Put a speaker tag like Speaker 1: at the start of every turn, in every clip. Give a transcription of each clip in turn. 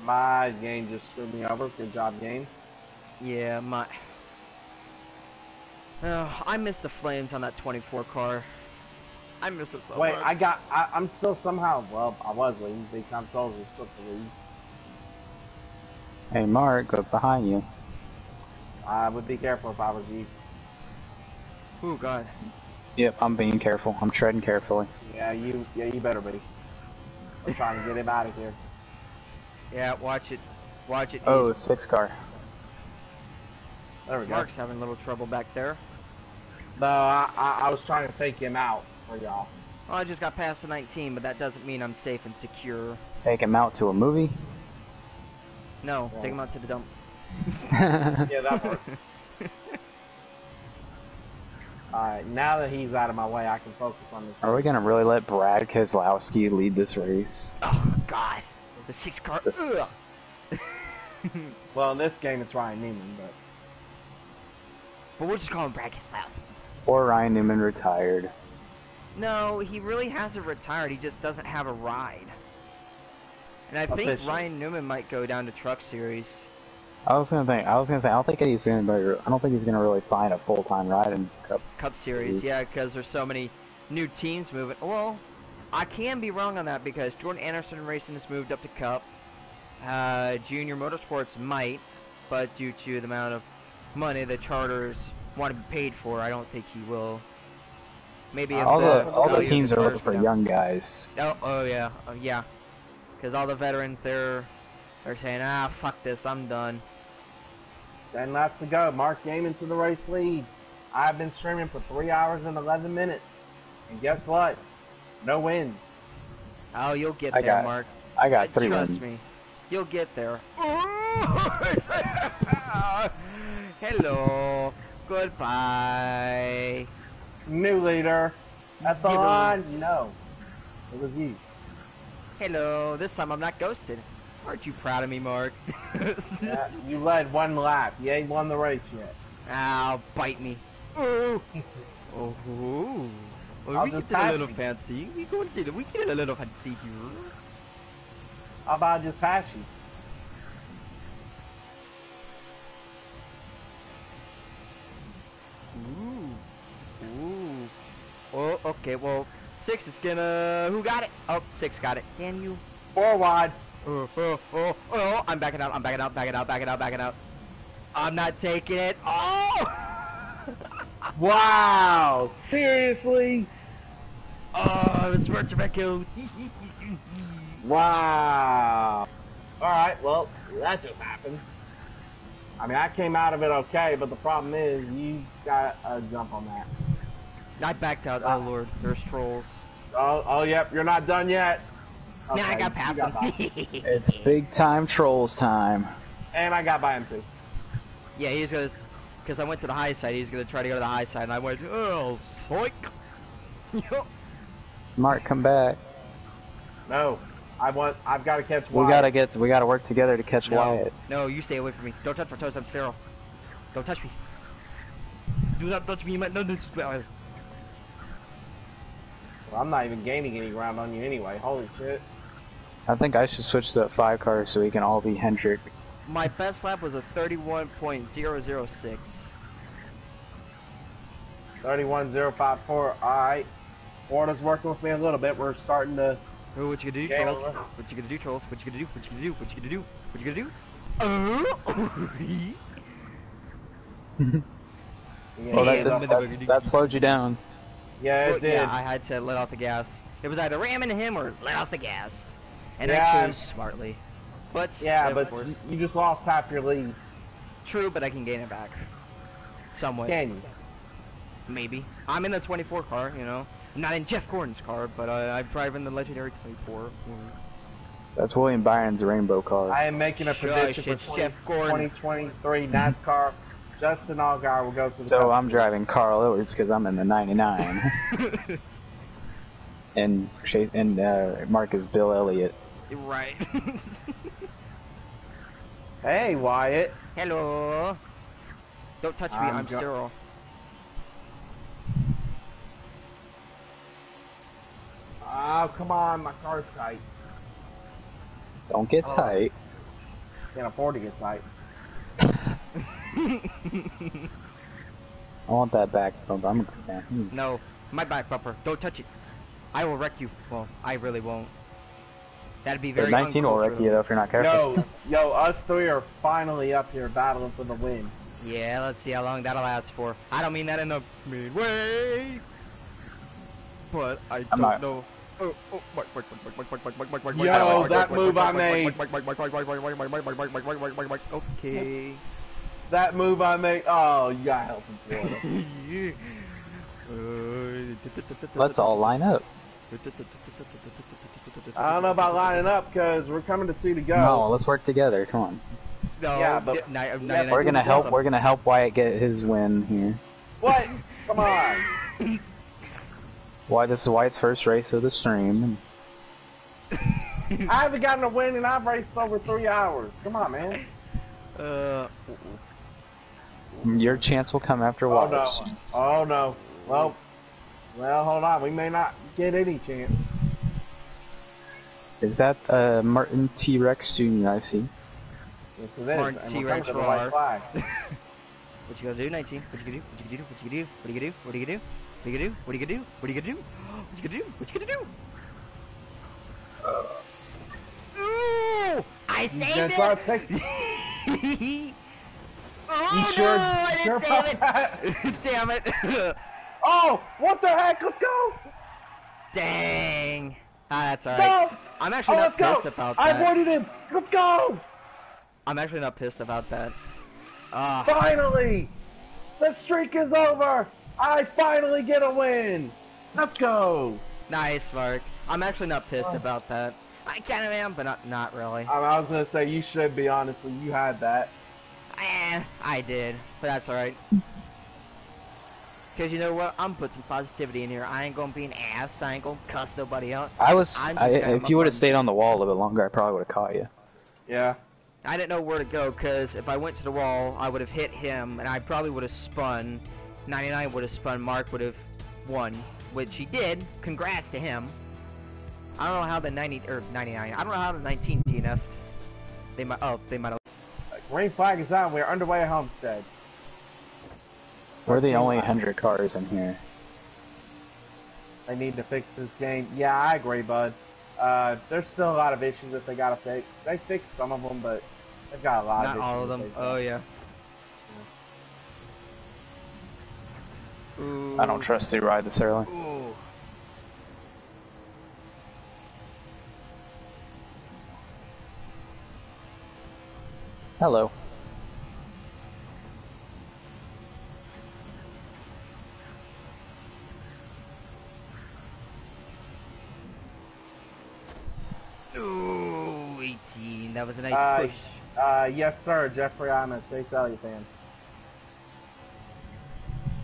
Speaker 1: My game just screwed me over. Good job, game.
Speaker 2: Yeah, my. Oh, I missed the flames on that 24 car. I miss it so
Speaker 1: Wait,
Speaker 2: much.
Speaker 1: I got. I, I'm still somehow. Well, I was leading. Big time trolls are still to lead.
Speaker 3: Hey, Mark, look behind you.
Speaker 1: I would be careful if I was you.
Speaker 2: Oh God.
Speaker 3: Yep, I'm being careful. I'm treading carefully.
Speaker 1: Yeah, you. Yeah, you better be. I'm trying to get him out of here.
Speaker 2: Yeah, watch it. Watch it.
Speaker 3: Oh,
Speaker 2: He's-
Speaker 3: six car.
Speaker 1: There we go.
Speaker 2: Mark's having a little trouble back there.
Speaker 1: No, I, I, I was trying to take him out for y'all.
Speaker 2: Well, I just got past the 19, but that doesn't mean I'm safe and secure.
Speaker 3: Take him out to a movie.
Speaker 2: No,
Speaker 1: Yeah.
Speaker 2: take him out to the dump.
Speaker 1: Yeah, that worked. Alright, now that he's out of my way, I can focus on this.
Speaker 3: Are we gonna really let Brad Keselowski lead this race?
Speaker 2: Oh God. The six car.
Speaker 3: This-
Speaker 1: Well, in this game, it's Ryan Newman, but
Speaker 2: But we'll just call him Brad Keselowski.
Speaker 3: Or Ryan Newman retired.
Speaker 2: No, he really hasn't retired. He just doesn't have a ride. And I think Ryan Newman might go down to Truck Series.
Speaker 3: I was gonna think. I was gonna say. I don't think he's gonna. I don't think he's gonna really find a full time ride in Cup.
Speaker 2: Cup Series,
Speaker 3: Series.
Speaker 2: yeah, because there's so many new teams moving. Well, I can be wrong on that because Jordan Anderson Racing has moved up to Cup. Uh, Junior Motorsports might, but due to the amount of money the charters want to be paid for, I don't think he will. Maybe if
Speaker 3: All the all the teams are looking for
Speaker 2: down.
Speaker 3: young guys.
Speaker 2: Oh, oh yeah, oh, yeah. Because all the veterans, they're they're saying, ah, fuck this, I'm done.
Speaker 1: 10 laps to go. Mark Gaiman to the race lead. I've been streaming for 3 hours and 11 minutes. And guess what? No wins.
Speaker 2: Oh, you'll get
Speaker 3: I
Speaker 2: there,
Speaker 3: got-
Speaker 2: Mark.
Speaker 3: I got three
Speaker 2: Trust
Speaker 3: wins.
Speaker 2: me, you'll get there. Hello, goodbye.
Speaker 1: New leader. That's all
Speaker 2: Gibbons.
Speaker 1: I know. It was you.
Speaker 2: Hello, this time I'm not ghosted. Aren't you proud of me, Mark?
Speaker 1: Yeah, you led one lap. You ain't won the race yet.
Speaker 2: Ow, bite me. Ooh. Oh, ooh. Well, we get a little
Speaker 1: you.
Speaker 2: fancy. We go into the, we get a little fancy here.
Speaker 1: How about just pass you?
Speaker 2: Ooh. Ooh. Oh, okay, well, six is gonna. Who got it? Oh, six got it. Can you?
Speaker 1: Four wide.
Speaker 2: Oh, oh, oh, oh, I'm backing out, I'm backing out, backing out, backing out, backing out. I'm not taking it. Oh!
Speaker 1: Wow. Seriously?
Speaker 2: oh, it's Merchant
Speaker 1: Wow. Alright, well, that just happened. I mean, I came out of it okay, but the problem is you got a jump on that.
Speaker 2: I backed out. Oh, uh, Lord. There's trolls.
Speaker 1: Oh, oh, yep, you're not done yet.
Speaker 2: Nah, I got past
Speaker 1: by.
Speaker 2: him.
Speaker 3: It's big time trolls time.
Speaker 1: And I got by him too.
Speaker 2: yeah, he's gonna. Because I went to the high side, he's gonna try to go to the high side, and I went, oh, soik. Yup.
Speaker 3: Mark, come back.
Speaker 1: No, I want. I've got to catch.
Speaker 3: We
Speaker 1: Wyatt.
Speaker 3: gotta get. We gotta work together to catch
Speaker 2: No,
Speaker 3: Wyatt.
Speaker 2: no, you stay away from me. Don't touch my toes. I'm sterile. Don't touch me. Do not touch me. You might no, no, just-
Speaker 1: Well, I'm not even gaining any ground on you anyway. Holy shit.
Speaker 3: I think I should switch to a five car so we can all be Hendrick.
Speaker 2: My best lap was a 31.006.
Speaker 1: 31054. All right. Florida's working with me a little bit. We're starting to.
Speaker 2: Oh, what you gonna do,
Speaker 1: Yeah,
Speaker 2: trolls? What you gonna do, trolls? What you gonna do? What you gonna do? What you gonna do? What you gonna do? Oh!
Speaker 1: Yeah,
Speaker 3: Well,
Speaker 2: Yeah,
Speaker 3: that,
Speaker 2: the-
Speaker 3: that, that's, that slowed you down.
Speaker 1: yeah, it
Speaker 2: Well,
Speaker 1: did.
Speaker 2: yeah, I had to let off the gas. It was either ramming him or let off the gas. And
Speaker 1: Yeah.
Speaker 2: I chose smartly. But,
Speaker 1: yeah, but
Speaker 2: course,
Speaker 1: you- you just lost half your lead.
Speaker 2: true, but I can gain it back. Somewhat.
Speaker 1: Can you?
Speaker 2: Maybe. I'm in the 24 car, you know. I'm not in Jeff Gordon's car, but uh, I'm driving the legendary 24. Mm.
Speaker 3: That's William Byron's rainbow car.
Speaker 1: I am making a
Speaker 2: Shush,
Speaker 1: prediction for
Speaker 2: it's
Speaker 1: 20,
Speaker 2: Jeff Gordon.
Speaker 1: 2023 NASCAR. Justin Allgaier will go to the.
Speaker 3: So
Speaker 1: Cup
Speaker 3: I'm driving Carl Edwards because I'm in the 99, and and uh, Mark is Bill Elliott.
Speaker 2: Right.
Speaker 1: Hey, Wyatt.
Speaker 2: Hello. Don't touch me,
Speaker 1: I'm
Speaker 2: I'm
Speaker 1: go-
Speaker 2: Cyril.
Speaker 1: come on, my car's tight.
Speaker 3: Don't get
Speaker 1: Oh.
Speaker 3: tight.
Speaker 1: Can't afford to get tight.
Speaker 3: I want that back bump. I'm a fan. Hmm.
Speaker 2: no, my back bumper. Don't touch it. I will wreck you. Well, I really won't. That'd be very.
Speaker 3: 19 will wreck you though if you're not careful.
Speaker 1: No, yo, us three are finally up here battling for the win.
Speaker 2: Yeah, let's see how long that'll last for. I don't mean that in a mean way, but I I'm don't
Speaker 3: not.
Speaker 2: know. Oh, oh,
Speaker 1: Yo, that move I made.
Speaker 2: Okay.
Speaker 1: That move I made. Oh, you gotta help him,
Speaker 3: Let's all line up.
Speaker 1: I don't know about lining up because we're coming to see the go.
Speaker 3: No, let's work together. Come on.
Speaker 2: No,
Speaker 1: Yeah, but-
Speaker 2: di- ni-
Speaker 1: yeah,
Speaker 2: 99
Speaker 3: We're gonna help.
Speaker 2: awesome.
Speaker 3: We're gonna help Wyatt get his win here.
Speaker 1: What? Come on.
Speaker 3: Why this is Wyatt's first race of the stream.
Speaker 1: I haven't gotten a win and I've raced over three hours. Come on, man.
Speaker 2: Uh,
Speaker 3: And your chance will come after
Speaker 1: Oh
Speaker 3: Wyatt's.
Speaker 1: no. Oh no. Well, well, hold on. We may not get any chance.
Speaker 3: Is that uh, Martin Truex Jr. I see?
Speaker 1: Yes, it is.
Speaker 2: Martin
Speaker 1: and
Speaker 2: T-Rex
Speaker 1: coming to the white
Speaker 2: roar. what you gonna do, 19? What you gonna do? What you gonna do? What you gonna do? What you gonna do? What you gonna do? What you gonna do? What you gonna do? What you gonna do? What you gonna do? Ooh! I
Speaker 1: You
Speaker 2: saved
Speaker 1: gonna try to take-
Speaker 2: it! oh
Speaker 1: You
Speaker 2: no!
Speaker 1: sure-
Speaker 2: I didn't save it! Damn it!
Speaker 1: Oh, what the heck? Let's go!
Speaker 2: Dang! Ah, that's alright.
Speaker 1: Go!
Speaker 2: I'm
Speaker 1: Oh,
Speaker 2: actually
Speaker 1: let's
Speaker 2: not pissed
Speaker 1: go!
Speaker 2: about
Speaker 1: I avoided him. Let's go!
Speaker 2: I'm actually not pissed about that. Ah,
Speaker 1: Finally, the streak is over. I finally get a win. Let's go.
Speaker 2: nice, Mark. I'm actually not pissed about that. I kind of am, but not not really.
Speaker 1: I, I was gonna say you should be honestly. You had that.
Speaker 2: Eh, I did, but that's alright. Cause you know what? I'm put some positivity in here. I ain't gonna be an ass. I ain't gonna cuss nobody out.
Speaker 3: I was.
Speaker 2: I'm just
Speaker 3: I,
Speaker 2: kind of
Speaker 3: if you would have stayed on the wall a little bit longer, I probably would have caught you.
Speaker 1: Yeah.
Speaker 2: I didn't know where to go because if I went to the wall, I would have hit him, and I probably would have spun. 99 would have spun. Mark would have won, which he did. Congrats to him. I don't know how the 90 or 99. I don't know how the 19 DNF. They might. Oh, they might have.
Speaker 1: Green flag is on. We're underway at Homestead.
Speaker 3: We're the only hundred cars in here.
Speaker 1: They need to fix this game. Yeah, I agree, bud. Uh, there's still a lot of issues that they gotta fix. They fixed some of them, but they've got a lot
Speaker 2: Not
Speaker 1: of issues.
Speaker 2: all of them. Oh
Speaker 1: fixed.
Speaker 2: yeah. Ooh.
Speaker 3: I don't trust the ride this early.
Speaker 2: Ooh.
Speaker 3: Hello.
Speaker 2: That was a nice
Speaker 1: Uh,
Speaker 2: push.
Speaker 1: Uh, yes, sir, Jeffrey. I'm a Chase Elliott fan.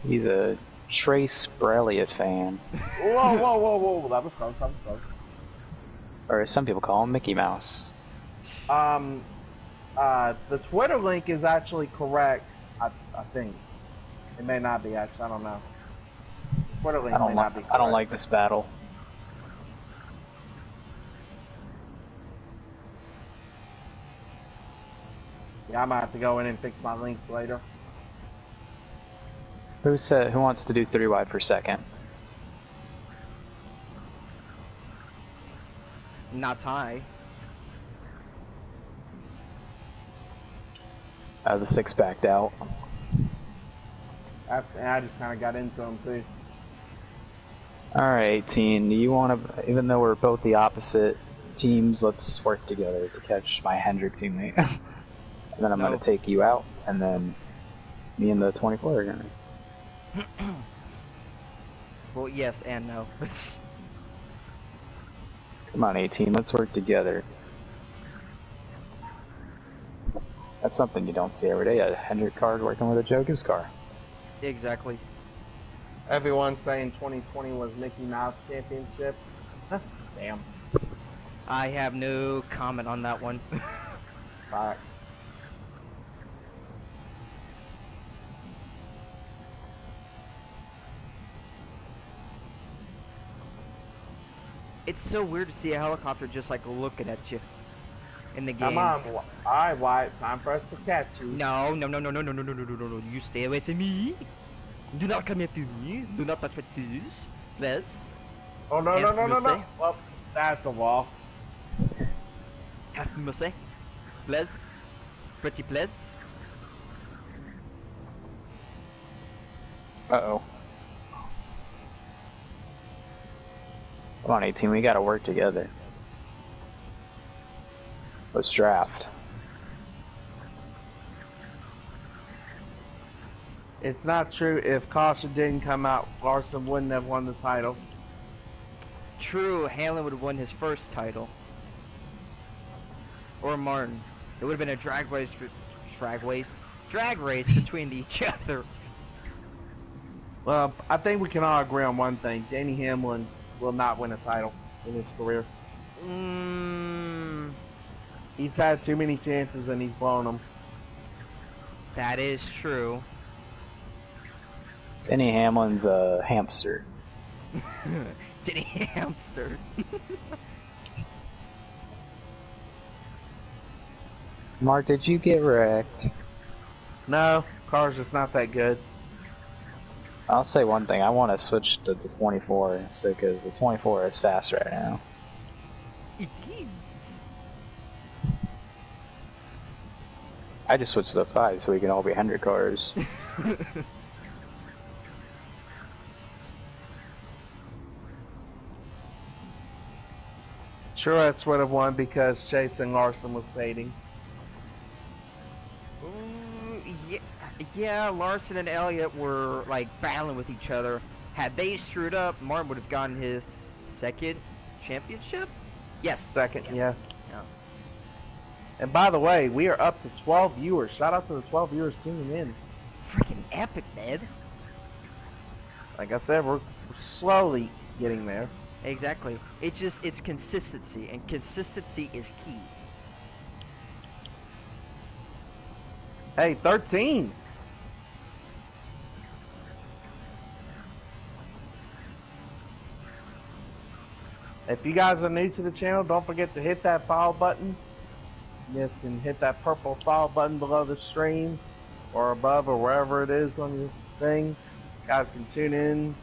Speaker 3: He's a Trace Elliott fan,
Speaker 1: Whoa, whoa, whoa, whoa! That was close. That was close.
Speaker 3: or as some people call him, Mickey Mouse.
Speaker 1: Um, uh, the Twitter link is actually correct. I, I think it may not be actually. I don't know. Twitter link
Speaker 3: I don't
Speaker 1: may
Speaker 3: like.
Speaker 1: not be. Correct.
Speaker 3: I don't like this battle.
Speaker 1: Yeah, I might have to go in and fix my links later.
Speaker 3: Who said? Who wants to do three wide per second?
Speaker 2: Not tie.
Speaker 3: Uh, the six backed out.
Speaker 1: And I just kind of got into them too.
Speaker 3: All right, 18. Do you want to? Even though we're both the opposite teams, let's work together to catch my Hendrick teammate. and then I'm
Speaker 2: No.
Speaker 3: gonna take you out, and then me and the 24 are gonna.
Speaker 2: Well, yes and no.
Speaker 3: Come on, 18. Let's work together. That's something you don't see every day. A Hendrick card working with a Joe Gibbs car.
Speaker 2: exactly.
Speaker 1: Everyone saying 2020 was Mickey Mouse Championship. Damn.
Speaker 2: I have no comment on that one.
Speaker 1: Alright.
Speaker 2: It's so weird to see a helicopter just like looking at you in the game.
Speaker 1: Come on, Wi- alright, Wyatt, time for us to catch you.
Speaker 2: No, no, no, no, no, no, no, no, no, no, no, no. You stay away from me. Do not come after me. Do not touch my toes. Please.
Speaker 1: Oh, no, no, no, no, no. Well, that's a wall.
Speaker 2: Have mercy. Please. Pretty please.
Speaker 3: Uh oh. Come on, 18. We gotta work together. Let's draft.
Speaker 1: It's not true. If Kasha didn't come out, Larson wouldn't have won the title.
Speaker 2: True, Hamlin would have won his first title. Or Martin. It would have been a drag race, drag race, drag race between each other.
Speaker 1: Well, I think we can all agree on one thing. Denny Hamlin will not win a title in his career.
Speaker 2: Mmm,
Speaker 1: He's had too many chances and he's blown them.
Speaker 2: that is true.
Speaker 3: Denny Hamlin's a hamster.
Speaker 2: Diddy Hamster.
Speaker 3: Mark, did you get wrecked?
Speaker 1: No, car's just not that good.
Speaker 3: I'll say one thing. I want to switch to the 24, so because the 24 is fast right now.
Speaker 2: it is.
Speaker 3: I just switched to the 5 so we can all be 100 cars.
Speaker 1: Truex would have won because Chase and Larson was fading.
Speaker 2: Ooh, yeah, Larson and Elliott were like battling with each other. Had they screwed up, Martin would have gotten his second championship. Yes,
Speaker 1: Second, yeah.
Speaker 2: Yeah.
Speaker 1: And by the way, we are up to 12 viewers. Shout out to the 12 viewers tuning in.
Speaker 2: Freaking epic, man.
Speaker 1: Like I said, we're, we're slowly getting there.
Speaker 2: Exactly. It's just it's consistency, and consistency is key.
Speaker 1: Hey, 13. If you guys are new to the channel, don't forget to hit that follow button. Yes, and hit that purple follow button below the stream or above or wherever it is on your thing. guys can tune in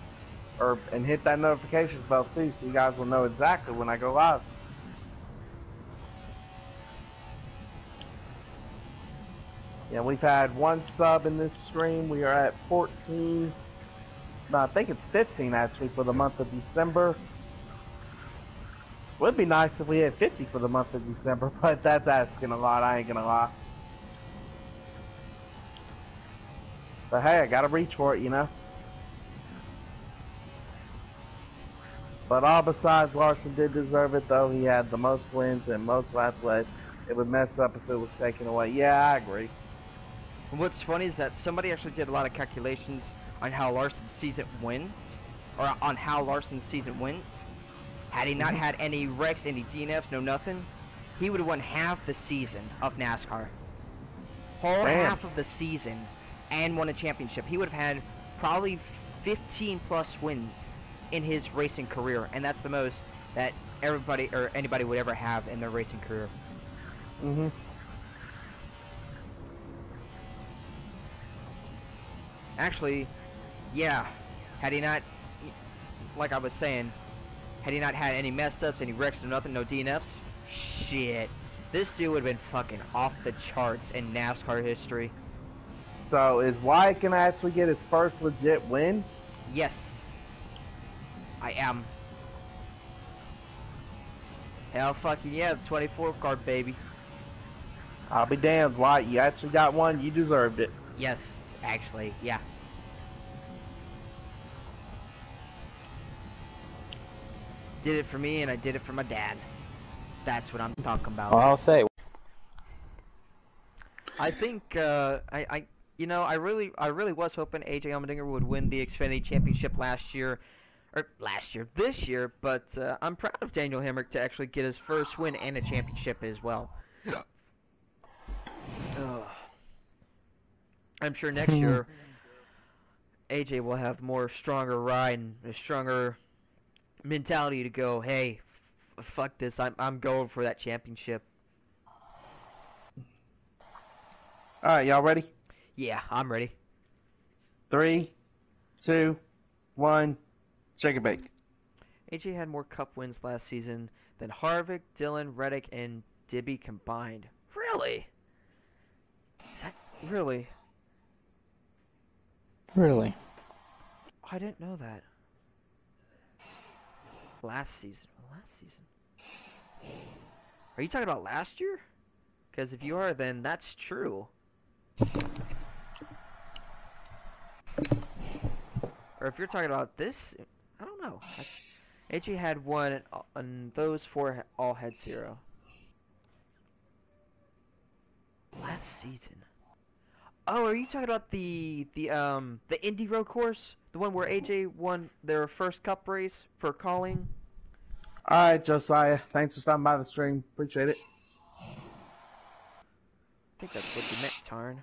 Speaker 1: or and hit that notification bell too so you guys will know exactly when I go live. Yeah, we've had one sub in this stream. We are at 14. No, I think it's 15 actually for the month of December. Would be nice if we had 50 for the month of December, but that's asking a lot. I ain't gonna lie. But hey, I gotta reach for it, you know. But all besides, Larson did deserve it, though. He had the most wins and most laps led. It would mess up if it was taken away. Yeah, I agree.
Speaker 2: What's funny is that somebody actually did a lot of calculations on how Larson's season went, or on how Larson's season went. Had he not had any wrecks, any DNFs, no nothing, he would have won half the season of NASCAR. Whole
Speaker 1: Damn.
Speaker 2: half of the season, and won a championship. He would have had probably 15 plus wins in his racing career, and that's the most that everybody or anybody would ever have in their racing career.
Speaker 1: Mm-hmm.
Speaker 2: Actually, yeah. Had he not, like I was saying, had he not had any mess ups, any wrecks or nothing, no DNFs, shit. This dude would have been fucking off the charts in NASCAR history.
Speaker 1: So is Wyatt gonna actually get his first legit win?
Speaker 2: Yes. I am. Hell fucking yeah, the 24 card, baby.
Speaker 1: I'll be damned, Wyatt. You actually got one. You deserved it.
Speaker 2: Yes, actually, yeah. Did it for me and I did it for my dad. That's what I'm talking about.
Speaker 3: Well, I'll say,
Speaker 2: I think uh, I, I, you know, I really, I really was hoping AJ Allmendinger would win the Xfinity Championship last year, or last year, this year. But uh, I'm proud of Daniel Hemric to actually get his first win and a championship as well. Ugh. I'm sure next year AJ will have more stronger ride and a stronger mentality to go. Hey, fuck this. I'm I'm going for that championship.
Speaker 1: All right, y'all ready?
Speaker 2: Yeah, I'm ready.
Speaker 1: Three, two, one. Shake and bake.
Speaker 2: AJ had more cup wins last season than Harvick, Dillon, Reddick, and Dibby combined. Really? Is that really?
Speaker 3: Really?
Speaker 2: I didn't know that. Last season. Last season. Are you talking about last year? Because if you are, then that's true. Or if you're talking about this, I don't know. I, had one, and, those four all had zero. Last season. Oh, are you talking about the the um the Indy Road course, the one where AJ won their first Cup race for Kaulig?
Speaker 1: All right, Josiah. Thanks for stopping by the stream. Appreciate it.
Speaker 2: I think that's what you meant, Tarn.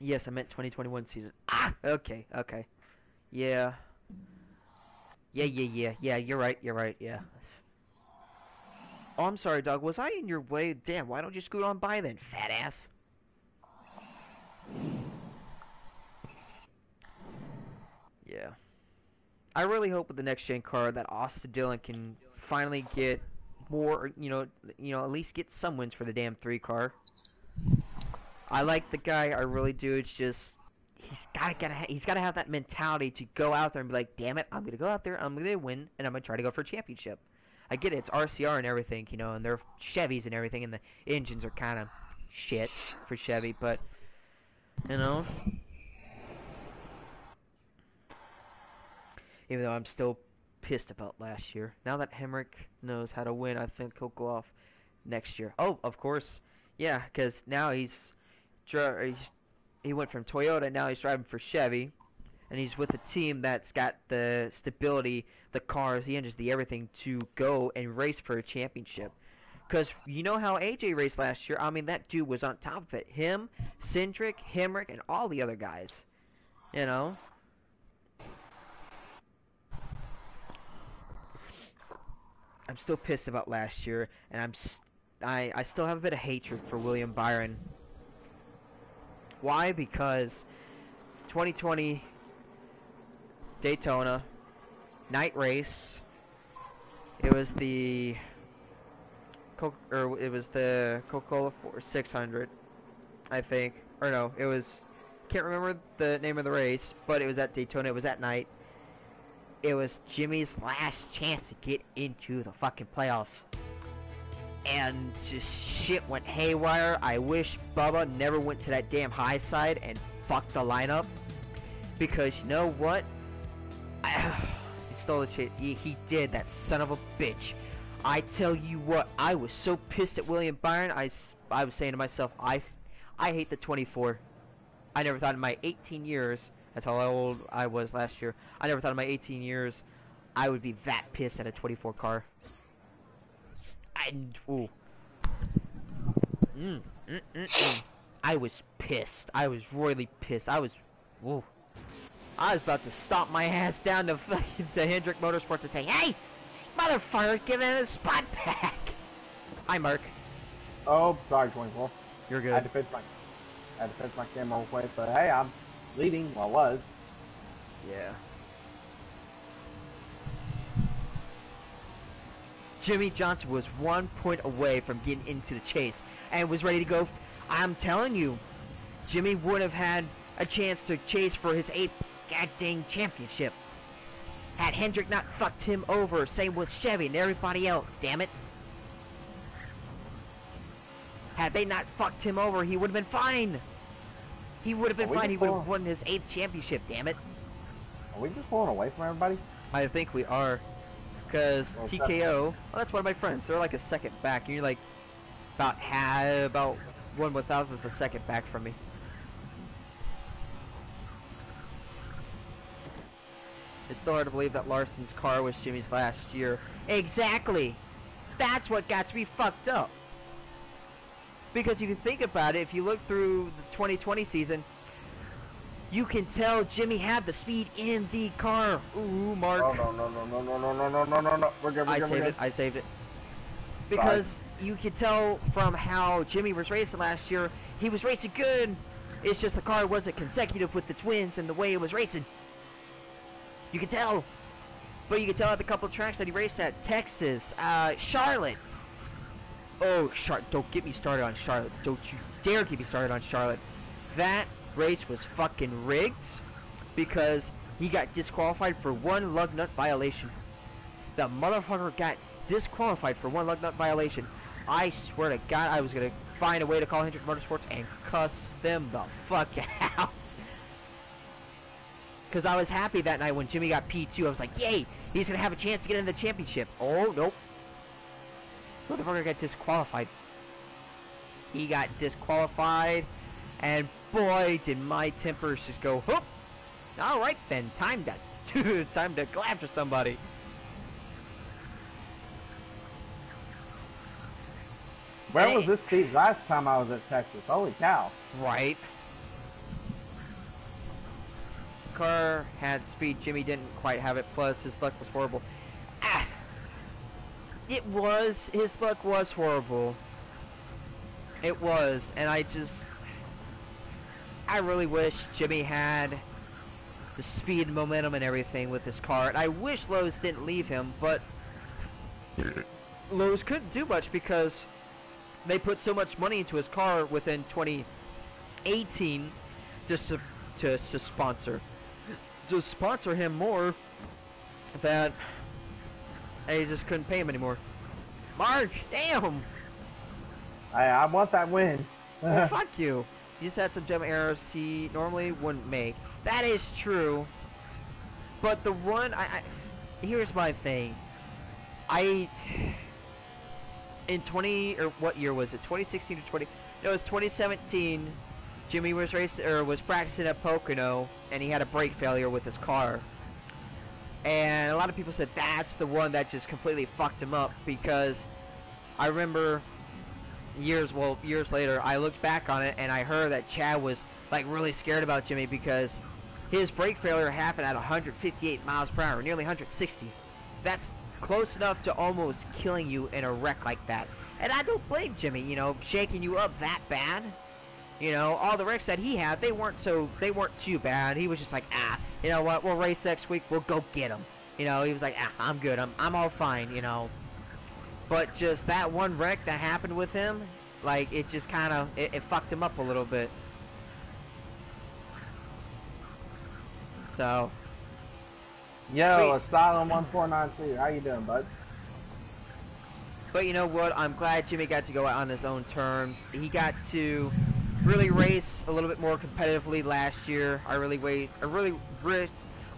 Speaker 2: Yes, I meant 2021 season. Ah, okay, okay. Yeah. Yeah, yeah, yeah, yeah, you're right, you're right, yeah. Oh, I'm sorry, Doug. Was I in your way? Damn, why don't you scoot on by then, fat ass? Yeah. I really hope with the next gen car that Austin Dillon can finally get more, you know, you know, at least get some wins for the damn three car. I like the guy, I really do. It's just he's gotta gotta ha- he's gotta have that mentality to go out there and be like, damn it, I'm gonna go out there, I'm gonna win, and I'm gonna try to go for a championship. I get it, it's RCR and everything, you know, and they're Chevys and everything, and the engines are kind of shit for Chevy, but you know, even though I'm still pissed about last year. Now that Hemric knows how to win, I think he'll go off next year. Oh, of course, yeah, because now he's, he's he went from Toyota, now he's driving for Chevy, and he's with a team that's got the stability, the cars, the engines, the everything to go and race for a championship. Because you know how AJ raced last year? I mean, that dude was on top of it. Him, Cindric, Hemric, and all the other guys. You know? I'm still pissed about last year, and I'm I I still have a bit of hatred for William Byron. Why? Because 2020 Daytona night race. It was the Coca- or it was the Coca-Cola 4 600, I think. Or no, it was can't remember the name of the race, but it was at Daytona. It was at night. It was Jimmy's last chance to get into the fucking playoffs. And just shit went haywire. I wish Bubba never went to that damn high side and fucked the lineup. Because you know what? I, he stole the shit. He, he did, that son of a bitch. I tell you what, I was so pissed at William Byron. I, I was saying to myself, I, I hate the 24. I never thought in my 18 years, that's how old I was last year, I never thought in my 18 years I would be that pissed at a 24 car. And, ooh. Mm, mm, mm, mm. I was pissed. I was royally pissed. I was, ooh. I was about to stomp my ass down to fucking to Hendrick Motorsports and say, Hey, motherfucker's giving it a spot back. Hi, Mark.
Speaker 1: Oh, sorry, 24.
Speaker 2: You're good.
Speaker 1: I had to fix my, I had to fix my camera real quick, but hey, I'm leading. Well, was.
Speaker 2: Yeah. Jimmie Johnson was one point away from getting into the chase and was ready to go. I'm telling you, Jimmy would have had a chance to chase for his eighth goddamn championship. Had Hendrick not fucked him over, same with Chevy and everybody else, damn it. Had they not fucked him over, he would have been fine. He would have been fine. He would have won his eighth championship, damn it.
Speaker 1: Are we just pulling away from everybody?
Speaker 2: I think we are. Because
Speaker 1: Well,
Speaker 2: TKO, well, that's one of my friends. They're like a second back. You're like about half, about one one thousandth of a second back from me. It's still hard to believe that Larson's car was Jimmy's last year. Exactly. That's what got me fucked up. Because you can think about it, if you look through the 2020 season, You can tell Jimmy had the speed in the car. Ooh, Mark.
Speaker 1: Oh no no no no no no no no no no no. We're good. We're
Speaker 2: I
Speaker 1: good. We're
Speaker 2: saved
Speaker 1: good.
Speaker 2: it. I saved it. Because you could tell from how Jimmy was racing last year, he was racing good. It's just the car wasn't consecutive with the twins and the way it was racing. You could tell. But you could tell at the couple of tracks that he raced at Texas, uh, Charlotte. Oh, Char- don't get me started on Charlotte. Don't you dare get me started on Charlotte. That race was fucking rigged because he got disqualified for one lug nut violation. The motherfucker got disqualified for one lug nut violation. I swear to God, I was gonna find a way to call Hendrick Motorsports and cuss them the fuck out. Cause I was happy that night when Jimmy got P2. I was like, yay, he's gonna have a chance to get in the championship. Oh nope. Motherfucker got disqualified. He got disqualified, and boy, did my tempers just go, whoop. All right then, time to time to go after somebody.
Speaker 1: Where
Speaker 2: Hey.
Speaker 1: was this speed last time I was at Texas? Holy cow!
Speaker 2: Right. Car had speed. Jimmy didn't quite have it. Plus, his luck was horrible. It was. His luck was horrible. It was, and I just. I really wish Jimmy had the speed, and momentum, and everything with his car. And I wish Lowe's didn't leave him, but Lowe's couldn't do much because they put so much money into his car within 2018 just to, to, to sponsor to sponsor him more that they just couldn't pay him anymore. Mark, damn!
Speaker 1: I I want that win.
Speaker 2: Well, fuck you. He just had some gem errors he normally wouldn't make. That is true. But the one I, I here's my thing. I in 20 or what year was it? 2016 or 20? No, it was 2017. Jimmy was racing or was practicing at Pocono, and he had a brake failure with his car. And a lot of people said that's the one that just completely fucked him up because I remember years well years later I looked back on it and I heard that Chad was like really scared about Jimmy because his brake failure happened at 158 miles per hour, nearly 160. That's close enough to almost killing you in a wreck like that. And I don't blame Jimmy, you know, shaking you up that bad. You know, all the wrecks that he had, they weren't so they weren't too bad. He was just like, ah, you know what, we'll race next week, we'll go get him. You know, he was like, ah, I'm good, I'm I'm all fine, you know. But just that one wreck that happened with him, like it just kind of it, it fucked him up a little bit. So
Speaker 1: Yo,
Speaker 2: Wait.
Speaker 1: Asylum one four nine two. How you doing, bud?
Speaker 2: But you know what? I'm glad Jimmy got to go out on his own terms. He got to really race a little bit more competitively last year. I really wait. I really, re-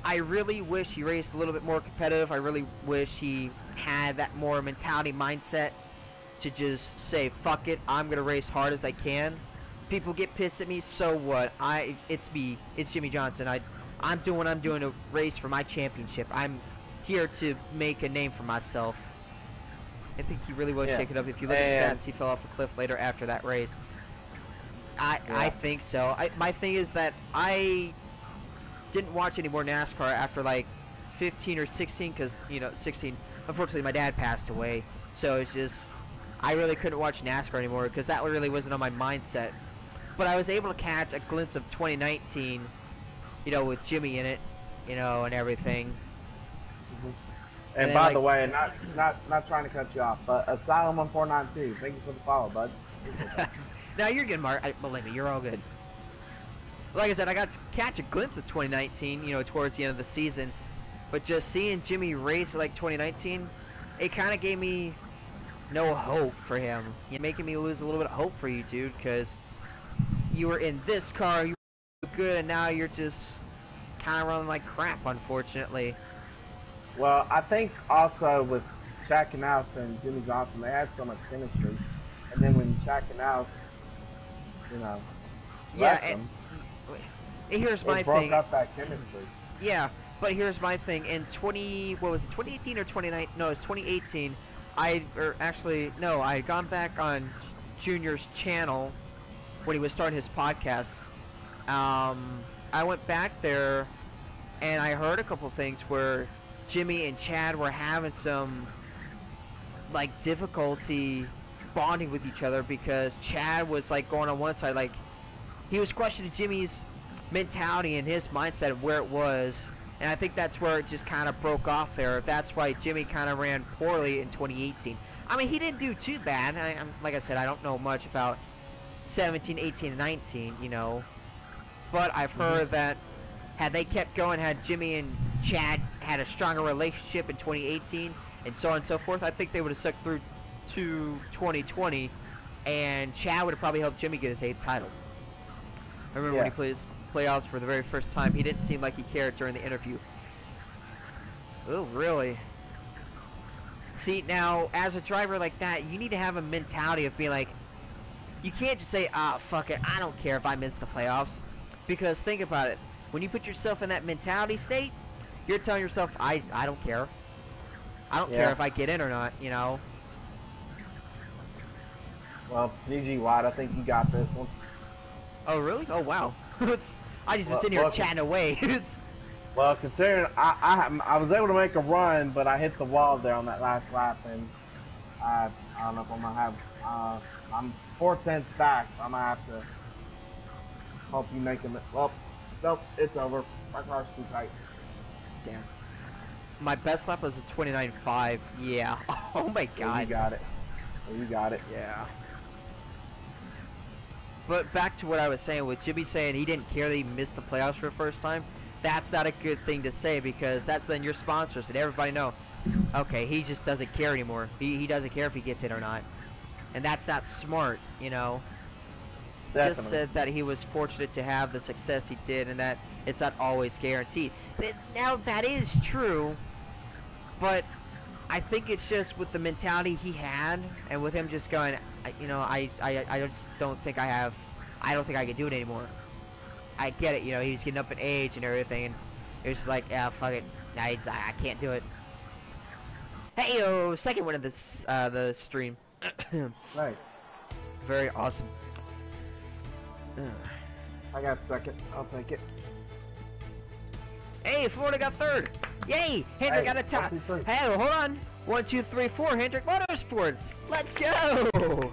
Speaker 2: I really wish he raced a little bit more competitive. I really wish he had that more mentality mindset to just say, "Fuck it, I'm gonna race hard as I can." People get pissed at me, so what? I, it's me, it's Jimmie Johnson. I, I'm doing what I'm doing to race for my championship. I'm here to make a name for myself. I think he really was
Speaker 1: Yeah.
Speaker 2: shaken up. If you look
Speaker 1: And-
Speaker 2: at stats, he fell off a cliff later after that race. I I think so. I, my thing is that I didn't watch any more NASCAR after like 15 or 16 because you know 16. Unfortunately, my dad passed away, so it's just I really couldn't watch NASCAR anymore because that really wasn't on my mindset. But I was able to catch a glimpse of 2019, you know, with Jimmy in it, you know, and everything. Mm-hmm.
Speaker 1: And,
Speaker 2: And then,
Speaker 1: by
Speaker 2: like-
Speaker 1: the way, not not not trying to cut you off, but Asylum one four nine two. Thank you for the follow, bud.
Speaker 2: now you're good, Mark. I, believe me, you're all good. Like I said, I got to catch a glimpse of 2019, you know, towards the end of the season. But just seeing Jimmy race like 2019, it kind of gave me no hope for him. You're making me lose a little bit of hope for you, dude, because you were in this car, you were good, and now you're just kind of running like crap, unfortunately.
Speaker 1: Well, I think also with Chad Knaus and Jimmie Johnson, they had so much chemistry. And then when Chad Knaus, you know,
Speaker 2: Yeah, and- Here's my
Speaker 1: it broke
Speaker 2: thing.
Speaker 1: up that chemistry.
Speaker 2: Yeah, but here's my thing. In 20, what was it, 2018 or 2019? No, it's 2018. I, or actually, no, I had gone back on Junior's channel when he was starting his podcast. Um, I went back there, and I heard a couple things where Jimmy and Chad were having some like difficulty bonding with each other because Chad was like going on one side, like he was questioning Jimmy's mentality and his mindset of where it was. And I think that's where it just kind of broke off there. That's why Jimmy kind of ran poorly in 2018. I mean, he didn't do too bad. I, I'm, like I said, I don't know much about 17, 18, and 19, you know. But I've heard mm-hmm. that had they kept going, had Jimmy and Chad had a stronger relationship in 2018, and so on and so forth, I think they would have stuck through to 2020, and Chad would have probably helped Jimmy get his eighth title. I remember yeah. when he plays playoffs for the very first time, he didn't seem like he cared during the interview. Oh, really? See, now, as a driver like that, you need to have a mentality of being like, you can't just say, ah, fuck it, I don't care if I miss the playoffs. Because think about it. When you put yourself in that mentality state, you're telling yourself, I, I don't care. I don't yeah. care if I get in or not, you know?
Speaker 1: Well, GG Watt, I think you got this one.
Speaker 2: Oh, really? Oh, wow. I just well, been sitting here well, chatting away.
Speaker 1: well, considering I, I I was able to make a run, but I hit the wall there on that last lap, and I I don't know if I'm gonna have uh, I'm four tenths back. So I'm gonna have to help you make it. Well, nope, it's over. My car's too tight.
Speaker 2: Damn. My best lap was a 29.5. Yeah. Oh my god.
Speaker 1: Yeah, you got it. You got it.
Speaker 2: Yeah. But back to what I was saying with Jimmy saying he didn't care that he missed the playoffs for the first time. That's not a good thing to say because that's then your sponsors and everybody know, okay, he just doesn't care anymore. He, he doesn't care if he gets hit or not. And that's not smart, you know. Definitely. Just said that he was fortunate to have the success he did and that it's not always guaranteed. Now that is true, but I think it's just with the mentality he had and with him just going, you know, I, I, I just don't think I have, I don't think I can do it anymore. I get it, you know, he's getting up in age and everything, and it's like, yeah, fuck it, I, I can't do it. Hey yo, second one of this, uh, the stream.
Speaker 1: nice.
Speaker 2: Very awesome.
Speaker 1: I got second. I'll take it.
Speaker 2: Hey, Florida got third. Yay! Hendrick hey, got a top. Hey, hold on. One, two, three, four. Hendrick Motorsports. Let's go!